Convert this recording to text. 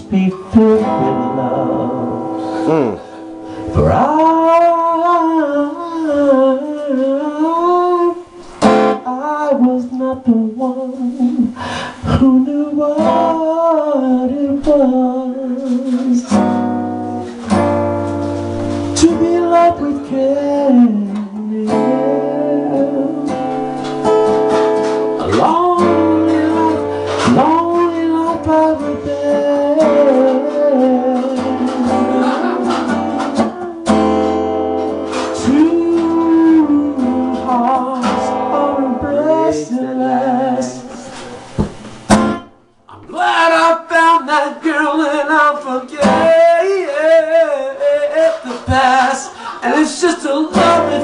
must be filled with love. Hmm. For I, I was not the one who knew what I'm glad I found that girl and I'll forget the past. And it's just a lovely